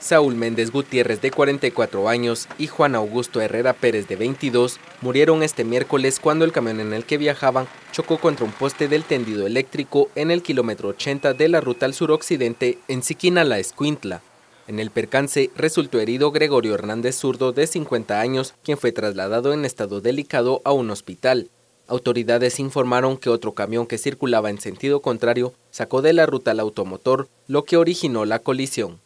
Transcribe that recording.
Saúl Méndez Gutiérrez de 44 años y Juan Augusto Herrera Pérez de 22 murieron este miércoles cuando el camión en el que viajaban chocó contra un poste del tendido eléctrico en el kilómetro 80 de la ruta al suroccidente en Siquina La Escuintla. En el percance resultó herido Gregorio Hernández Zurdo de 50 años, quien fue trasladado en estado delicado a un hospital. Autoridades informaron que otro camión que circulaba en sentido contrario sacó de la ruta al automotor, lo que originó la colisión.